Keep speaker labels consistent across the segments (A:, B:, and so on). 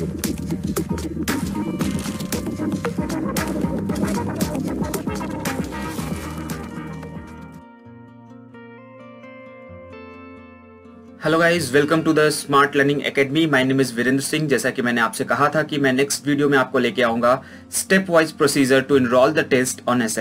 A: Hello guys welcome to the smart learning academy my name is Virendra Singh जैसा कि मैंने आपसे कहा था कि मैं नेक्स्ट वीडियो में आपको लेके आऊँगा step wise procedure to enrol the test on S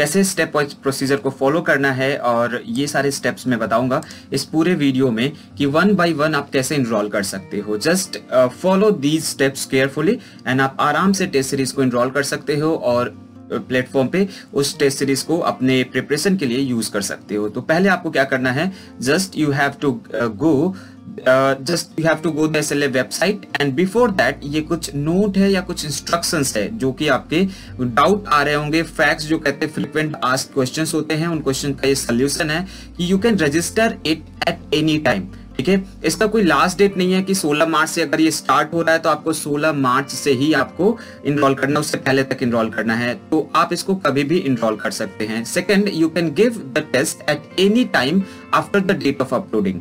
A: कैसे स्टेप वाइज प्रोसीजर को फॉलो करना है और ये सारे स्टेप्स मैं बताऊँगा इस पूरे वीडियो में कि वन बाय वन आप कैसे इनरोल कर सकते हो। Just follow these steps carefully and आप आराम से टेस्ट सीरीज़ को इनरोल कर सकते हो और प्लेटफॉर्म पे उस टेस्ट सीरीज़ को अपने प्रिपरेशन के लिए यूज़ कर सकते हो। तो पहले आपको क्या करना है? Just you have to go just you have to go the SLA website and before that ये कुछ नोट है या कुछ इंस्ट्रक्शंस है, जो कि आपके डाउट आ रहे होंगे फैक्ट्स जो कहते हैं फ्रिक्वेंट आस्क क्वेश्चंस होते हैं, उन क्वेश्चन का ये सोल्यूशन है कि you can register it at any time ठीक है? इसका कोई लास्ट डेट नहीं है कि 16 मार्च से अगर ये स्टार्ट हो रहा है तो आपको 16 मार्च से ही आपको इनरोल करना उससे पहले तक इनरोल करना है तो आप इसको कभी भी इनरोल कर सकते हैं। Second you can give the test at any time after the date of uploading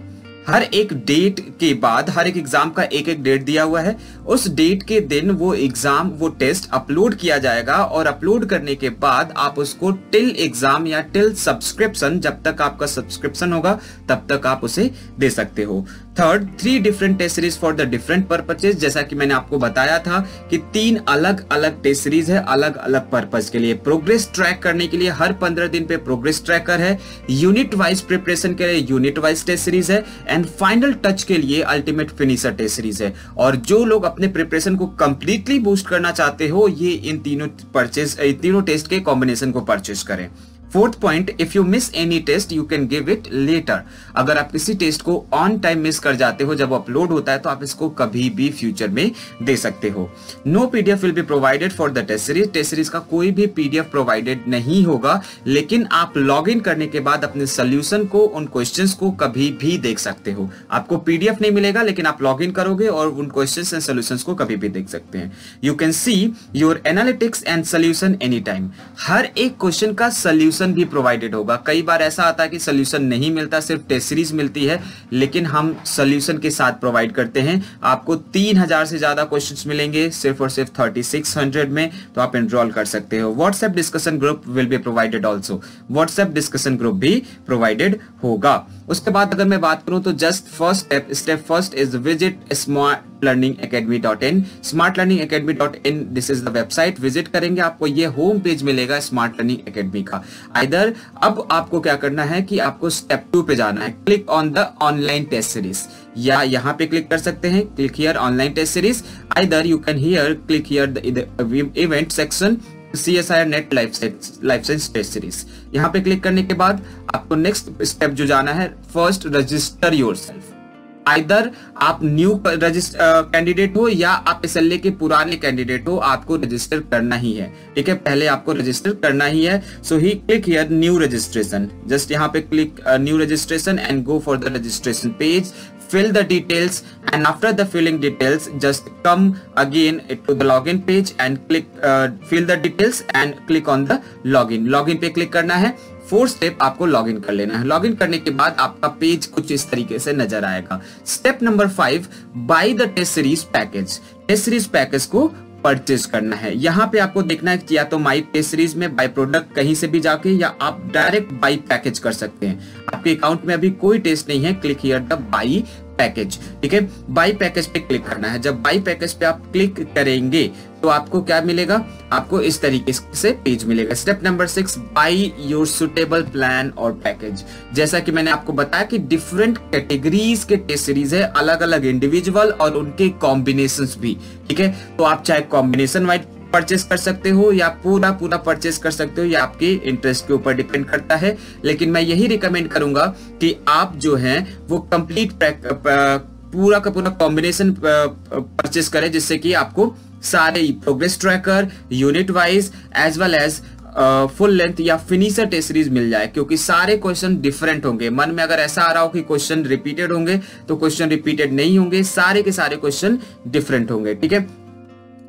A: हर एक डेट के बाद, हर एक एग्ज़ाम का एक एक डेट दिया हुआ है। उस डेट के दिन वो एग्ज़ाम वो टेस्ट अपलोड किया जाएगा और अपलोड करने के बाद आप उसको टिल एग्ज़ाम या टिल सब्सक्रिप्शन जब तक आपका सब्सक्रिप्शन होगा, तब तक आप उसे दे सकते हो। Third three different test series for the different purposes जैसा कि मैंने आपको बताया था कि तीन अलग अलग टेस्ट सीरीज़ है अलग अलग पर्पज के लिए। प्रोग्रेस ट्रैक करने के लिए हर पंद्रह दिन पे प्रोग्रेस ट्रैकर है। यूनिट वाइज प्रिपरेशन के लिए यूनिट वाइज टेस्ट सीरीज़ है। एंड फाइनल टच के लिए अल्टीमेट फिनिशर टेस्ट सीरीज़ है। और जो लोग अपने प्रिपरेशन को कंप्लीटली बूस्ट करना चाहते हो, ये इन तीनों परचेज तीनों टेस्ट के कॉम्बिनेशन को परचेज करें। Fourth point if you miss any test you can give it later अगर आप किसी टेस्ट को ऑन टाइम मिस कर जाते हो, जब अपलोड होता है तो आप इसको कभी भी फ्यूचर में दे सकते हो। No PDF will be provided for the test series test series का कोई भी पीडीएफ प्रोवाइडेड नहीं होगा, लेकिन आप लॉग इन करने के बाद अपने सोल्यूशन को, उन क्वेश्चन को कभी भी देख सकते हो। आपको पीडीएफ नहीं मिलेगा, लेकिन आप लॉग इन करोगे और उन क्वेश्चन एंड सोल्यूशन को कभी भी देख सकते हैं। You can see your analytics and solution any time हर एक क्वेश्चन का सोल्यूशन सोल्यूशन भी प्रोवाइडेड होगा। कई बार ऐसा आता है कि सोल्यूशन नहीं मिलता, सिर्फ़ टेस्ट सीरीज़ मिलती है, लेकिन हम सोल्यूशन के साथ प्रोवाइड करते हैं। आपको तीन हज़ार से ज़्यादा क्वेश्चन मिलेंगे, सिर्फ़ और सिर्फ़ थर्टी सिक्स हंड्रेड में तो आप एनरोल कर सकते हो। WhatsApp discussion group will be provided also WhatsApp discussion group भी प्रोवाइडेड होगा। उसके बाद अगर मैं बात करूँ तो just first step step first is visit smart learning academy dot in smart learning academy dot in this is the website visit करेंगे आपको, ये होम पेज मिलेगा स्मार्ट लर्निंग अकेडमी का। इधर अब आपको क्या करना है कि आपको स्टेप टू पे जाना है। Click on the online test series या यहाँ पे क्लिक कर सकते हैं। Click here online test series either you can here click here event section C S I NET life life science test series यहाँ पे क्लिक करने के बाद आपको नेक्स्ट स्टेप जो जाना है first register your self either आप न्यू कैंडिडेट हो या आप एस के पुराने कैंडिडेट हो, आपको रजिस्टर करना ही है. ठीक है? पहले आपको रजिस्टर करना ही है. So he click here new registration just यहाँ पे click new registration and go for the registration page fill the details and after the filling details just come again to the login page and click uh, fill the details and click on the login login पे click करना है fourth step आपको login कर लेना है login करने के बाद आपका पेज कुछ इस तरीके से नज़र आएगा step number five buy the test series package test series package को परचेज करना है। यहाँ पे आपको देखना है कि या तो माई पे सीरीज़ में बाई प्रोडक्ट कहीं से भी जाके या आप डायरेक्ट बाई पैकेज कर सकते हैं। आपके अकाउंट में अभी कोई टेस्ट नहीं है। Click here the buy package ठीक है? बाई पैकेज पे क्लिक करना है। जब बाई पैकेज पे आप क्लिक करेंगे तो आपको क्या मिलेगा? आपको इस तरीके से पेज मिलेगा। Step number six buy your suitable plan और पैकेज जैसा कि मैंने आपको बताया कि डिफरेंट कैटेगरीज के टेस्ट सीरीज़ है अलग अलग इंडिविजुअल और उनके कॉम्बिनेशन भी, ठीक है? तो आप चाहे कॉम्बिनेशन वाइज परचेस कर सकते हो या पूरा पूरा परचेस कर सकते हो, या आपके इंटरेस्ट के ऊपर डिपेंड करता है। लेकिन मैं यही रिकमेंड करूँगा कि आप जो है, वो कंप्लीट पूरा का पूरा कॉम्बिनेशन परचेस करें, जिससे कि आपको सारे progress tracker unit wise as well as full length या फिनिशर टेस्ट सीरीज़ मिल जाए, क्योंकि सारे क्वेश्चन डिफरेंट होंगे। मन में अगर ऐसा आ रहा हो कि क्वेश्चन रिपीटेड होंगे तो क्वेश्चन रिपीटेड नहीं होंगे, सारे के सारे क्वेश्चन डिफरेंट होंगे, ठीक है?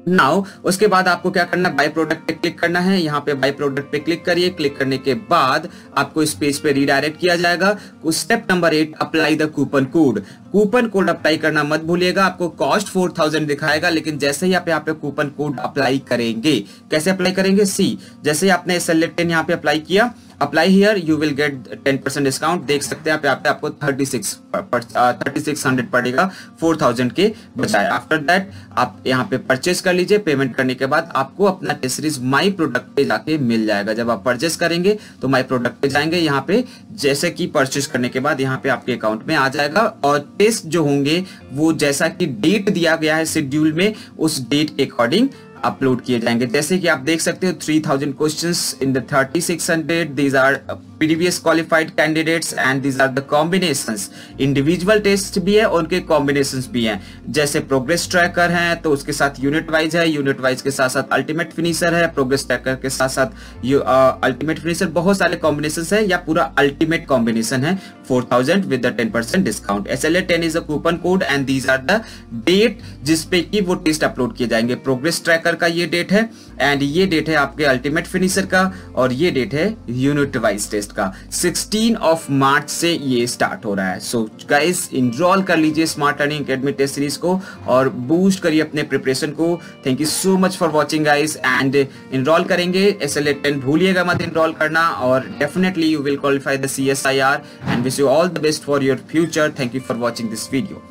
A: नाउ उसके बाद आपको क्या करना बाय प्रोडक्ट पे क्लिक करना है। यहाँ पे बाय प्रोडक्ट पे क्लिक करिए। क्लिक करने के बाद आपको इस पेज पे रीडायरेक्ट किया जाएगा। Step number eight apply the coupon code coupon code apply करना मत भूलिएगा। आपको कॉस्ट फोर थाउज़ेंड दिखाएगा, लेकिन जैसे ही आप यहाँ पे कूपन कोड अप्लाई करेंगे, कैसे अप्लाई करेंगे? सी जैसे ही आपने सेलेक्ट यहाँ पे अप्लाई किया apply here you will get ten percent discount देख सकते हैं आप आपको thirty six thirty six hundred पड़ेगा फोर थाउज़ेंड के बजाय। आफ्टर दैट आप यहाँ पे परचेस कर लीजिए पेमेंट करने के बाद आपको अपना टेसरीज माई प्रोडक्ट पे जाके मिल जाएगा। जब आप परचेस करेंगे तो माई प्रोडक्ट पे जाएँगे, यहाँ पे जैसे कि परचेस करने के बाद यहाँ पे आपके अकाउंट में आ जाएगा। और टेस्ट जो होंगे, वो जैसा कि डेट दिया गया है शेड्यूल में, उस डेट के अकॉर्डिंग अपलोड किए जाएँगे। जैसे कि आप देख सकते हो 3000 questions in the 3600 these are previous qualified candidates and these are the combinations individual test भी है, उनके कॉम्बिनेशंस भी हैं। जैसे प्रोग्रेस ट्रैकर है तो उसके साथ यूनिट वाइज है यूनिट वाइज के साथ साथ अल्टीमेट फिनिशर है प्रोग्रेस ट्रैकर के साथ साथ अल्टीमेट फिनिशर बहुत सारे कॉम्बिनेशन है, या पूरा अल्टीमेट कॉम्बिनेशन है। 4000 with the 10% discount S L A ten is a coupon code and these are the date जिसपे की वो टेस्ट अपलोड किए जाएँगे। प्रोग्रेस ट्रैकर का ये डेट है एंड ये डेट है आपके अल्टीमेट फिनिशर का, और ये डेट है यूनिट वाइज टेस्ट का। 16 ऑफ़ मार्च से ये स्टार्ट हो रहा है। सो गाइस इनरोल कर लीजिए smart learning academy test series को और बूस्ट करिए अपने प्रिपरेशन को। Thank you so much for watching guys and enrol करेंगे। एस एल भूलिएगा मत इनरोल करना और definitely you will qualify the C S I R and wish you all the best for your future thank you for watching this video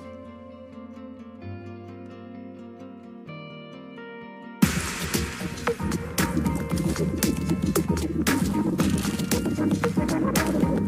A: I'm not.